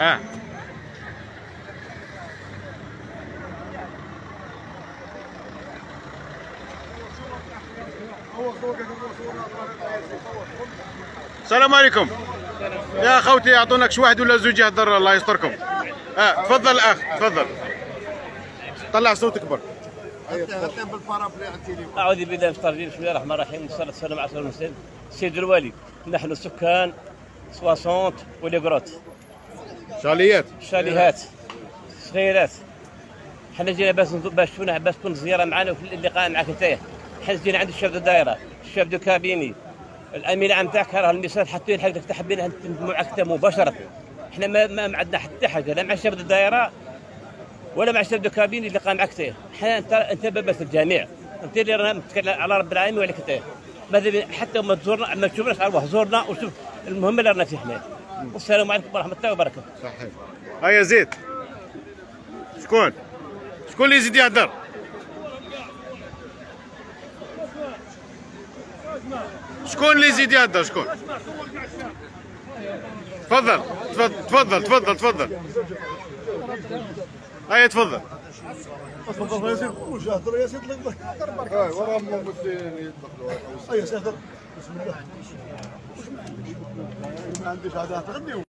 آه. السلام عليكم. يا خوتي يعطونك شي واحد ولا زوج يهضر الله يستركم. آه تفضل الأخ تفضل. طلع صوتك برك. أعوذ بالله من الشيطان الرجيم. بسم الله الرحمن الرحيم. والصلاة والسلام على سيدنا المرسلين سيد الوالي نحن سكان 60 وليغروت. شاليات شاليهات. صغيرات حنا جينا باش باش شفنا باش تكون زيارة معنا وفي اللقاء معك انت. حنا جينا عند الشاف الدائرة الشاف دو cabinet. الامين العام تاعك راه ال message حاطين حاجتك تحبين انت معك مباشرة. إحنا ما ما عندنا حتى حاجة لا مع الشاف الدائرة ولا مع chef de cabinet اللي قام معك إحنا انت انت بابا الجميع. انت اللي رانا نتكلم على رب العالمين وعليك انت. ماذا حتى ما تزورنا ما تشوفناش ارواح زورنا وشوف المهم اللي رانا فيه إحنا والسلام عليكم ورحمة الله وبركاته. صحيح. هيا زيد. شكون؟ شكون اللي يزيد يهدر شكون اللي يزيد يهدر شكون؟ تفضل. تفضل. تفضل. تفضل. تفضل. هيا تفضل تفضل. يا سيدي وش اهدر يا سيدي الله يهدر برك وراهم ممثلين يدخلوا أي سيدي بسم الله. Nein, die Karte hat er nicht.